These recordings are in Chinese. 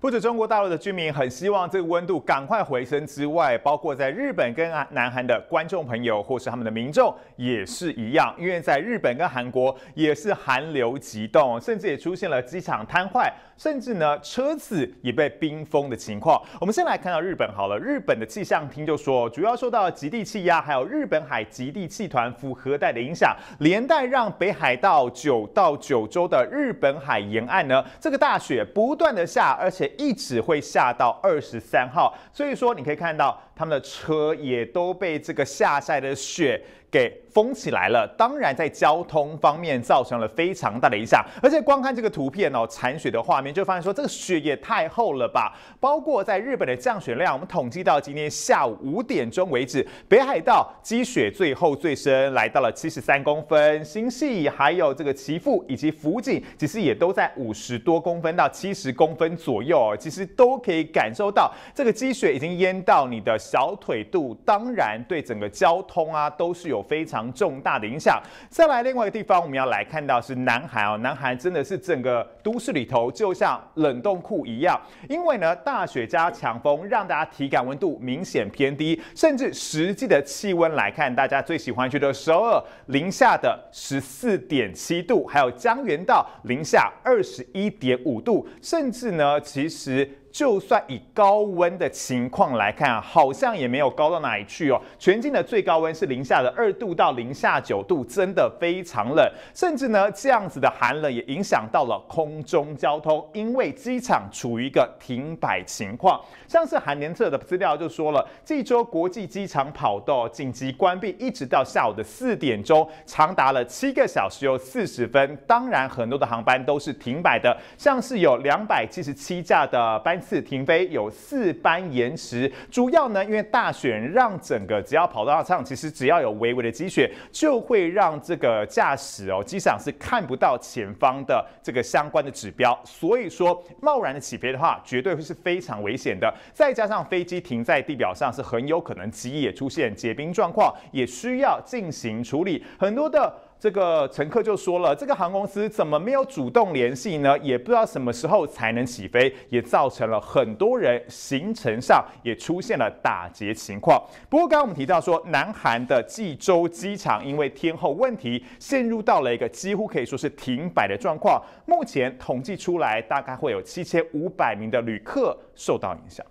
不止中国大陆的居民很希望这个温度赶快回升之外，包括在日本跟南韩的观众朋友或是他们的民众也是一样，因为在日本跟韩国也是寒流急冻，甚至也出现了机场瘫痪，甚至呢车子也被冰封的情况。我们先来看到日本好了，日本的气象厅就说，主要受到极地气压还有日本海极地气团符合带的影响，连带让北海道九到九州的日本海沿岸呢，这个大雪不断的下，而且。一直会下到二十三号，所以说你可以看到他们的车也都被这个下下来的雪。给封起来了，当然在交通方面造成了非常大的影响，而且光看这个图片哦，残雪的画面就发现说这个雪也太厚了吧。包括在日本的降雪量，我们统计到今天下午五点钟为止，北海道积雪最厚最深，来到了七十三公分，新系还有这个岐阜以及福井，其实也都在五十多公分到七十公分左右哦，其实都可以感受到这个积雪已经淹到你的小腿肚，当然对整个交通啊都是有。非常重大的影响。再来另外一个地方，我们要来看到是南韩哦，南韩真的是整个都市里头就像冷冻库一样，因为呢大雪加强风，让大家体感温度明显偏低，甚至实际的气温来看，大家最喜欢去的首尔零下的十四点七度，还有江原道零下二十一点五度，甚至呢其实。就算以高温的情况来看啊，好像也没有高到哪里去哦。全境的最高温是零下的二度到零下九度，真的非常冷。甚至呢，这样子的寒冷也影响到了空中交通，因为机场处于一个停摆情况。像是韩联社的资料就说了，济州国际机场跑道紧急关闭，一直到下午的四点钟，长达了七个小时又四十分。当然，很多的航班都是停摆的，像是有两百七十七架的班。次停飞有四班延迟，主要呢，因为大雪让整个只要跑道上，其实只要有微微的积雪，就会让这个驾驶哦，机长是看不到前方的这个相关的指标，所以说贸然的起飞的话，绝对会是非常危险的。再加上飞机停在地表上，是很有可能极也出现结冰状况，也需要进行处理很多的。这个乘客就说了，这个航空公司怎么没有主动联系呢？也不知道什么时候才能起飞，也造成了很多人行程上也出现了打劫情况。不过，刚刚我们提到说，南韩的济州机场因为天候问题，陷入到了一个几乎可以说是停摆的状况。目前统计出来，大概会有七千五百名的旅客受到影响。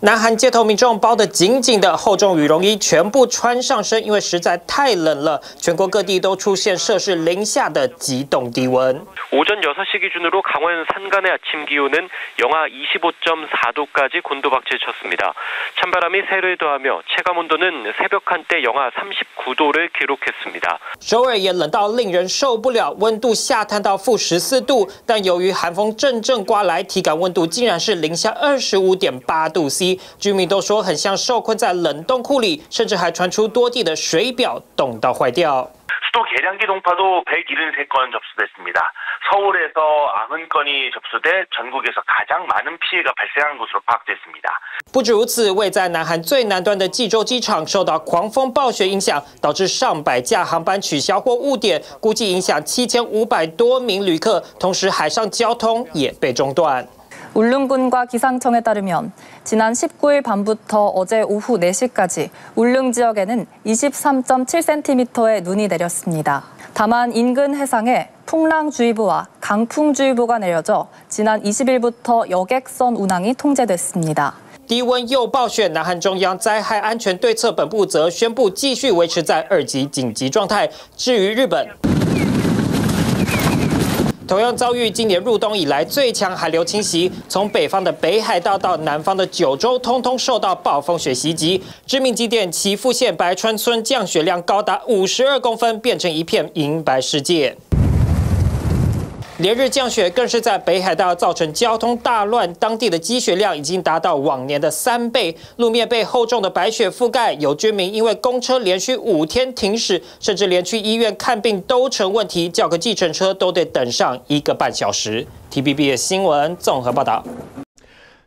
南韩街头民众包得紧紧的厚重羽绒衣全部穿上身，因为实在太冷了。全国各地都出现摄氏零下的极冻低温。오전6시기준으로강원산간의아침기온은영하25.4도까지곤도박질쳤습니다 찬바람이세례도하며체감온도는새벽한때영하39도를기록했습니다首尔也冷到令人受不了，温度下探到负十四度，但由于寒风阵阵刮来，体感温度竟然是零下二十五点八度 C。居民都说很像受困在冷冻库里，甚至还传出多地的水表冻到坏掉。수도계량기동파도173건접수됐습니다 서울에서90건이접수돼 전국에서 가장 많은 피해가 발생한 것으로 파악됐습니다不止如此，位在南韩最南端的济州机场受到狂风暴雪影响，导致上百架航班取消或误点，估计影响七千五百多名旅客，同时海上交通也被中断。 울릉군과 기상청에 따르면 지난 19일 밤부터 어제 오후 4시까지 울릉 지역에는 23.7cm의 눈이 내렸습니다. 다만 인근 해상에 풍랑주의보와 강풍주의보가 내려져 지난 20일부터 여객선 운항이 통제됐습니다. 低温又暴雪，南韩中央灾害安全对策本部则宣布继续维持在二级紧急状态。至于日本。 同样遭遇今年入冬以来最强寒流侵袭，从北方的北海道到南方的九州，通通受到暴风雪袭击。知名景点岐阜县白川村降雪量高达五十二公分，变成一片银白世界。连日降雪更是在北海道造成交通大乱，当地的积雪量已经达到往年的三倍，路面被厚重的白雪覆盖，有居民因为公车连续五天停驶，甚至连去医院看病都成问题，叫个计程车都得等上一个半小时。T B B 的新闻综合报道。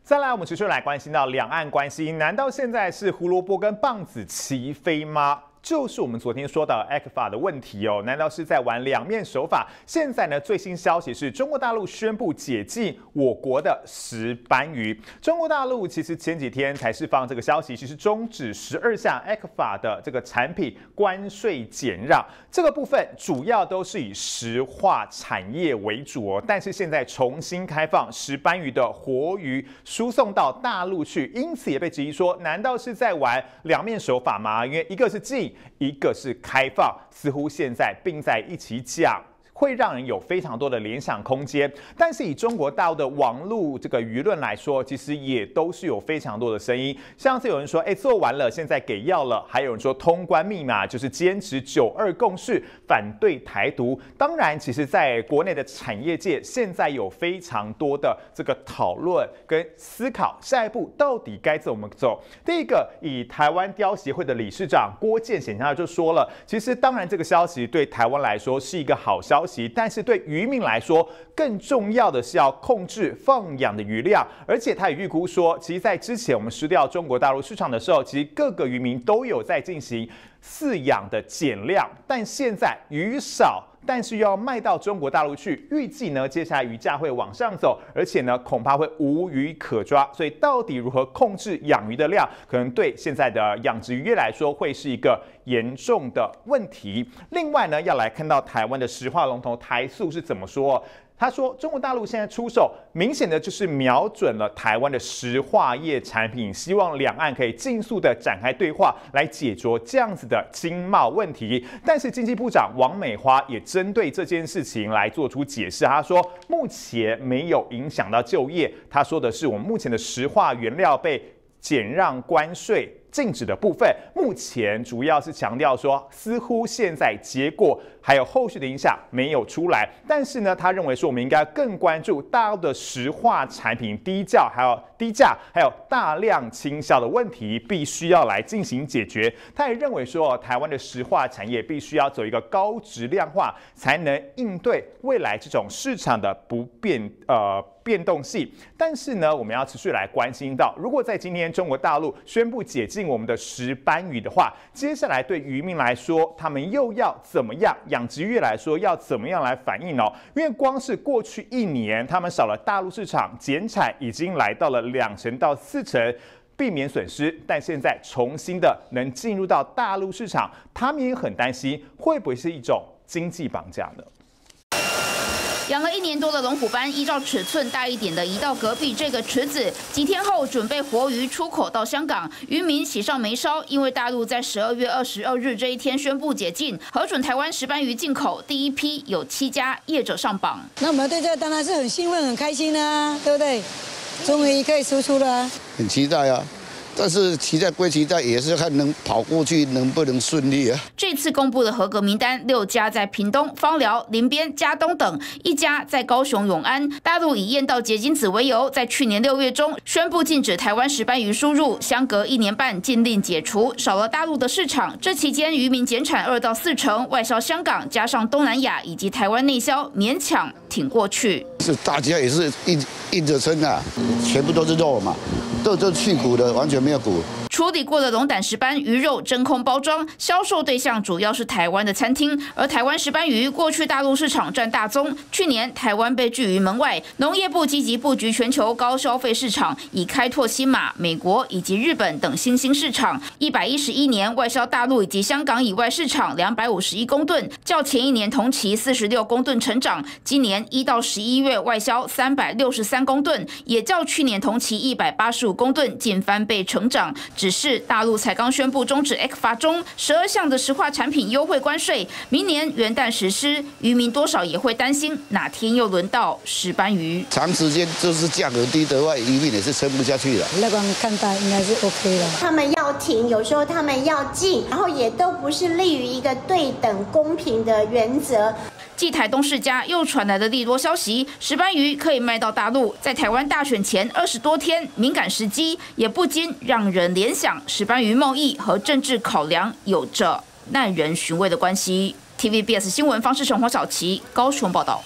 再来，我们持续来关心到两岸关系，难道现在是胡萝卜跟棒子齐飞吗？就是我们昨天说到 a 克法的问题哦，难道是在玩两面手法？现在呢，最新消息是中国大陆宣布解禁我国的石斑鱼。中国大陆其实前几天才释放这个消息，其实终止十二项 a 克法的这个产品关税减让，这个部分主要都是以石化产业为主哦。但是现在重新开放石斑鱼的活鱼输送到大陆去，因此也被质疑说，难道是在玩两面手法吗？因为一个是禁。一个是开放，似乎现在并在一起讲。会让人有非常多的联想空间，但是以中国大陆的网络这个舆论来说，其实也都是有非常多的声音。像是有人说，哎，做完了，现在给药了；还有人说，通关密码就是坚持九二共识，反对台独。当然，其实在国内的产业界，现在有非常多的这个讨论跟思考，下一步到底该怎么走？第一个，以台湾雕协会的理事长郭建显他就说了，其实当然这个消息对台湾来说是一个好消息。但是对渔民来说，更重要的是要控制放养的鱼量，而且他也预估说，其实，在之前我们失掉中国大陆市场的时候，其实各个渔民都有在进行饲养的减量，但现在鱼少。但是要卖到中国大陆去，预计呢，接下来鱼价会往上走，而且呢，恐怕会无鱼可抓。所以，到底如何控制养鱼的量，可能对现在的养殖渔业来说，会是一个严重的问题。另外呢，要来看到台湾的石化龙头台塑是怎么说。他说：“中国大陆现在出手，明显的就是瞄准了台湾的石化业产品，希望两岸可以尽速的展开对话，来解决这样子的经贸问题。但是经济部长王美花也针对这件事情来做出解释，他说目前没有影响到就业。他说的是，我们目前的石化原料被减让关税。”禁止的部分，目前主要是强调说，似乎现在结果还有后续的影响没有出来。但是呢，他认为说，我们应该更关注大陆的石化产品低价，还有低价，还有大量倾销的问题，必须要来进行解决。他也认为说，台湾的石化产业必须要走一个高质量化，才能应对未来这种市场的不变呃。变动性，但是呢，我们要持续来关心到，如果在今天中国大陆宣布解禁我们的石斑鱼的话，接下来对渔民来说，他们又要怎么样？养殖业来说，要怎么样来反应哦？因为光是过去一年，他们少了大陆市场，减产已经来到了两成到四成，避免损失。但现在重新的能进入到大陆市场，他们也很担心，会不会是一种经济绑架呢？养了一年多的龙虎斑，依照尺寸大一点的移到隔壁这个池子，几天后准备活鱼出口到香港，渔民喜上眉梢，因为大陆在十二月二十二日这一天宣布解禁，核准台湾石斑鱼进口，第一批有七家业者上榜。那我们对这当然是很兴奋、很开心啊，对不对？终于可以输出了，很期待啊。但是期待归期待，也是看能跑过去能不能顺利啊。这次公布的合格名单，六家在屏东、芳寮、林边、嘉东等，一家在高雄永安。大陆以验到结晶子为由，在去年六月中宣布禁止台湾石斑鱼输入，相隔一年半禁令解除，少了大陆的市场。这期间渔民减产二到四成，外销香港，加上东南亚以及台湾内销，勉强挺过去。是大家也是硬硬着撑啊，全部都是肉嘛，都都去骨的，完全。没有骨。处理过的龙胆石斑鱼肉真空包装，销售对象主要是台湾的餐厅。而台湾石斑鱼过去大陆市场占大宗，去年台湾被拒于门外。农业部积极布局全球高消费市场，以开拓新马、美国以及日本等新兴市场。一百一十一年外销大陆以及香港以外市场两百五十一公吨，较前一年同期四十六公吨成长。今年一到十一月外销三百六十三公吨，也较去年同期一百八十五公吨近翻倍成长。只是大陆才刚宣布终止 X 法中十二项的石化产品优惠关税，明年元旦实施，渔民多少也会担心哪天又轮到石斑鱼。长时间就是价格低的话，渔民也是撑不下去了。乐观看待应该是 OK 的。他们要停，有时候他们要进，然后也都不是利于一个对等公平的原则。继台东世家又传来的利多消息，石斑鱼可以卖到大陆，在台湾大选前二十多天敏感时机，也不禁让人联想石斑鱼贸易和政治考量有着耐人寻味的关系。TVBS 新闻方式陈黄小琪高雄报道。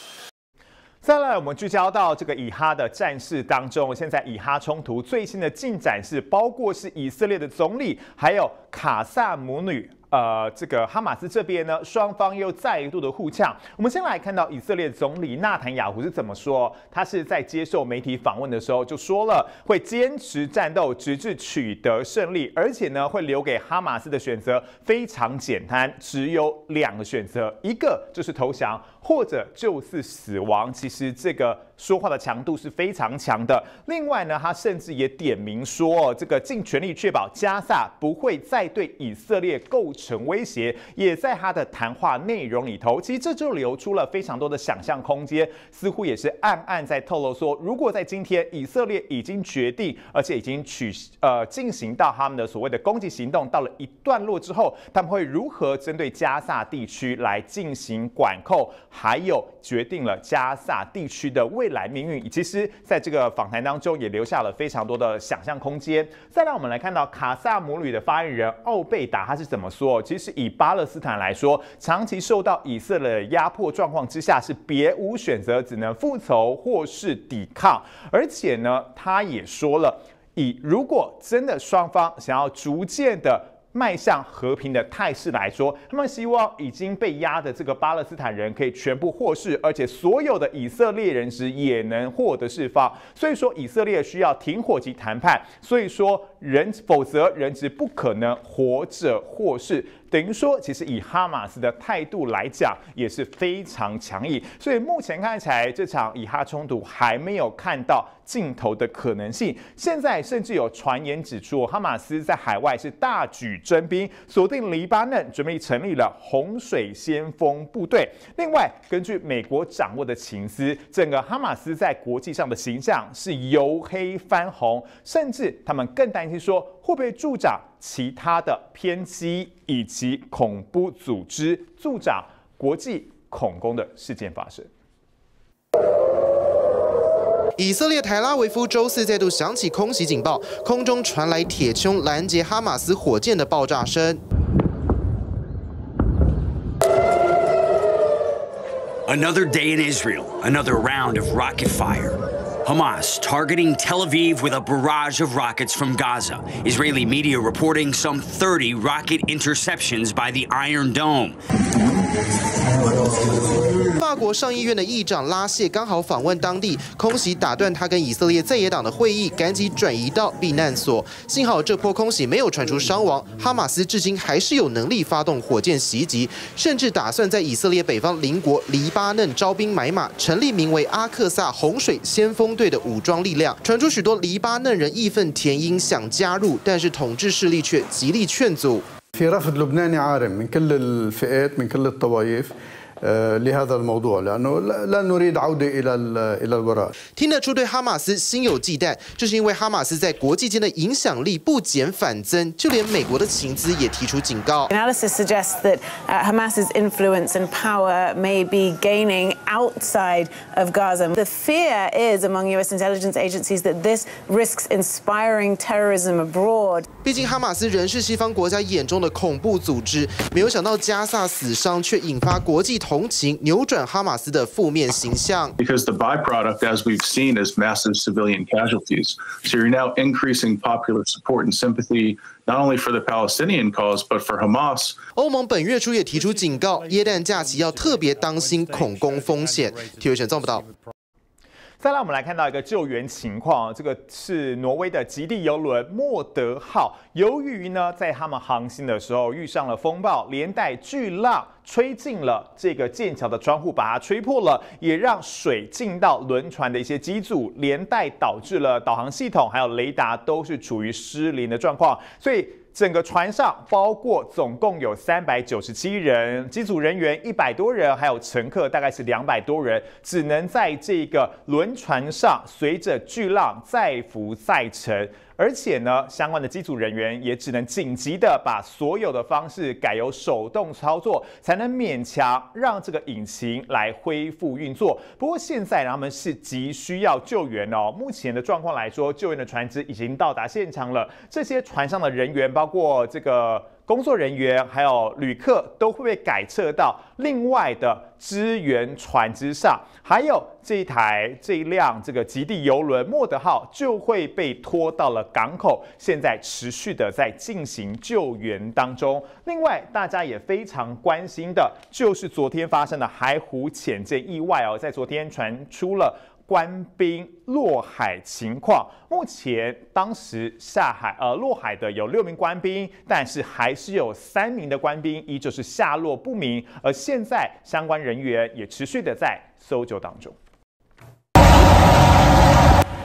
再来，我们聚焦到这个以哈的战事当中，现在以哈冲突最新的进展是，包括是以色列的总理，还有卡萨母女。呃，这个哈马斯这边呢，双方又再一度的互呛。我们先来看到以色列总理纳坦雅胡是怎么说，他是在接受媒体访问的时候就说了，会坚持战斗直至取得胜利，而且呢，会留给哈马斯的选择非常简单，只有两个选择，一个就是投降。或者就是死亡，其实这个说话的强度是非常强的。另外呢，他甚至也点名说，这个尽全力确保加萨不会再对以色列构成威胁。也在他的谈话内容里头，其实这就留出了非常多的想象空间，似乎也是暗暗在透露说，如果在今天以色列已经决定，而且已经取呃进行到他们的所谓的攻击行动到了一段落之后，他们会如何针对加萨地区来进行管控？还有决定了加萨地区的未来命运，其实在这个访谈当中也留下了非常多的想象空间。再让，我们来看到卡萨母女的发言人奥贝达他是怎么说？其实以巴勒斯坦来说，长期受到以色列压迫状况之下，是别无选择，只能复仇或是抵抗。而且呢，他也说了，以如果真的双方想要逐渐的。迈向和平的态势来说，他们希望已经被压的这个巴勒斯坦人可以全部获释，而且所有的以色列人质也能获得释放。所以说，以色列需要停火及谈判。所以说，人否则人质不可能活着获释。等于说，其实以哈马斯的态度来讲，也是非常强硬。所以目前看起来，这场以哈冲突还没有看到尽头的可能性。现在甚至有传言指出，哈马斯在海外是大举征兵，锁定黎巴嫩，准备成立了洪水先锋部队。另外，根据美国掌握的情资，整个哈马斯在国际上的形象是由黑翻红，甚至他们更担心说，会不会助长？其他的偏激以及恐怖组织助长国际恐攻的事件发生。以色列台拉维夫周四再度响起空袭警报，空中传来铁穹拦截哈马斯火箭的爆炸声。Another day in Israel, another round of rocket fire. Hamas targeting Tel Aviv with a barrage of rockets from Gaza. Israeli media reporting some 30 rocket interceptions by the Iron Dome. 法国上议院的议长拉谢刚好访问当地，空袭打断他跟以色列在野党的会议，赶紧转移到避难所。幸好这波空袭没有传出伤亡，哈马斯至今还是有能力发动火箭袭击，甚至打算在以色列北方邻国黎巴嫩招兵买马，成立名为阿克萨洪水先锋队的武装力量。传出许多黎巴嫩人义愤填膺想加入，但是统治势力却极力劝阻。في رفض لبناني عارم من كل الفئات من كل الطوائف. لهذا الموضوع لانه لا نريد عوده الى الى الوراء 听得出对哈马斯心有忌惮，这是因为哈马斯在国际间的影响力不减反增，就连美国的情资也提出警告。Analysis suggests that Hamas's influence and power may be gaining outside of Gaza. The fear is among U.S. intelligence agencies that this risks inspiring terrorism abroad. 毕竟哈马斯仍是西方国家眼中的恐怖组织，没有想到加萨死伤却引发国际。 同情扭转哈马斯的负面形象。Because the byproduct, as we've seen, is massive civilian casualties. So you're now increasing popular support and sympathy not only for the Palestinian cause but for Hamas. 欧盟本月初也提出警告，耶诞假期要特别当心恐攻风险。体育选做不到。再来，我们来看到一个救援情况，这个是挪威的极地游轮莫德号，由于呢在他们航行的时候遇上了风暴，连带巨浪吹进了这个剑桥的窗户，把它吹破了，也让水进到轮船的一些机组，连带导致了导航系统还有雷达都是处于失灵的状况，所以。整个船上包括总共有三百九十七人，机组人员一百多人，还有乘客大概是两百多人，只能在这个轮船上随着巨浪载浮再沉。而且呢，相关的机组人员也只能紧急的把所有的方式改由手动操作，才能勉强让这个引擎来恢复运作。不过现在他们是急需要救援哦。目前的状况来说，救援的船只已经到达现场了。这些船上的人员包。括这个。工作人员还有旅客都会被改撤到另外的支援船只上，还有这一台这一辆这个极地游轮莫德号就会被拖到了港口，现在持续的在进行救援当中。另外，大家也非常关心的就是昨天发生的海虎潜舰意外哦，在昨天传出了。官兵落海情况，目前当时下海呃落海的有六名官兵，但是还是有三名的官兵依旧是下落不明，而现在相关人员也持续的在搜救当中。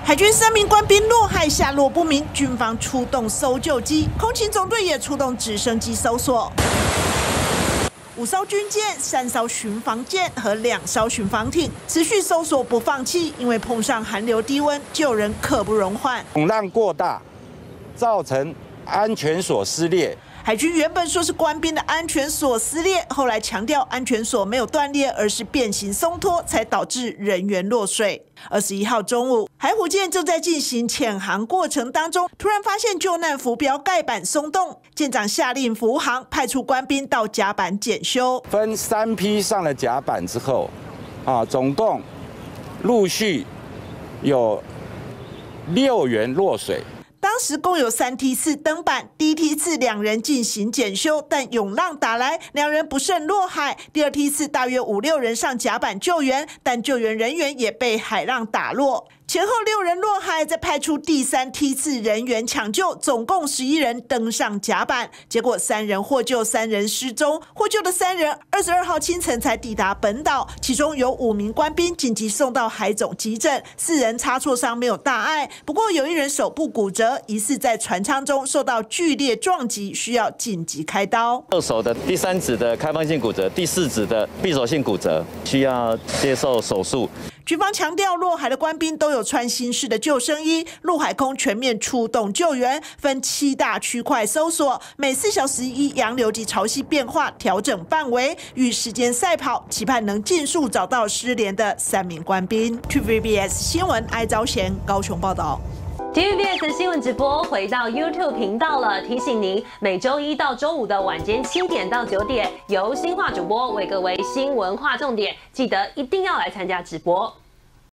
海军三名官兵落海下落不明，军方出动搜救机，空勤总队也出动直升机搜索。五艘军舰、三艘巡防舰和两艘巡防艇持续搜索不放弃，因为碰上寒流低温，救人刻不容缓。风浪过大，造成安全锁撕裂。海军原本说是官兵的安全锁撕裂，后来强调安全锁没有断裂，而是变形松脱，才导致人员落水。二十一号中午，海虎舰正在进行潜航过程当中，突然发现救难浮标盖板松动，舰长下令浮航，派出官兵到甲板检修。分三批上了甲板之后，啊，总共陆续有六员落水。当时共有三梯次登板，第一梯次两人进行检修，但涌浪打来，两人不慎落海。第二梯次大约五六人上甲板救援，但救援人员也被海浪打落。前后六人落海，再派出第三梯次人员抢救，总共十一人登上甲板，结果三人获救，三人失踪。获救的三人二十二号清晨才抵达本岛，其中有五名官兵紧急送到海总急诊，四人擦挫伤没有大碍，不过有一人手部骨折，疑似在船舱中受到剧烈撞击，需要紧急开刀。右手的第三指的开放性骨折，第四指的闭锁性骨折，需要接受手术。军方强调，落海的官兵都有穿新式的救生衣，陆海空全面出动救援，分七大区块搜索，每四小时依洋流及潮汐变化调整范围，与时间赛跑，期盼能尽速找到失联的三名官兵。TVBS 新闻艾昭贤高雄报道。TVBS 新闻直播回到 YouTube 频道了，提醒您每周一到周五的晚间七点到九点，由新化主播为各位新闻划重点，记得一定要来参加直播。